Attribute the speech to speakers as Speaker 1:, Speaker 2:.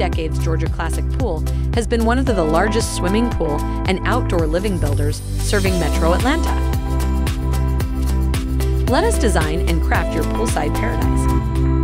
Speaker 1: decades, Georgia Classic Pool has been one of the largest swimming pool and outdoor living builders serving Metro Atlanta. Let us design and craft your poolside paradise.